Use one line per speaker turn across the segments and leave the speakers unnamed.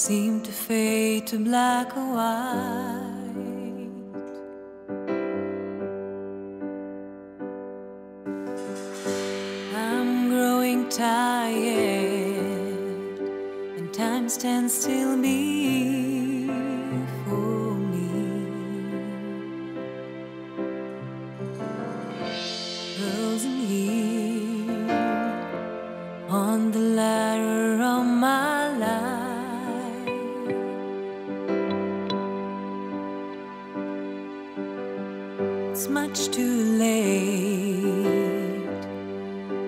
seem to fade to black or white. I'm growing tired, and time stands still before much too late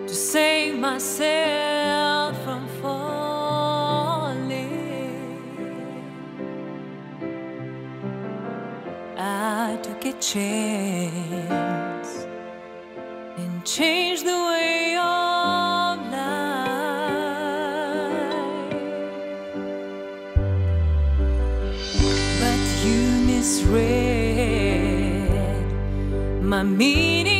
to save myself from falling. I took a chance and changed the way of life. But you misread my meaning.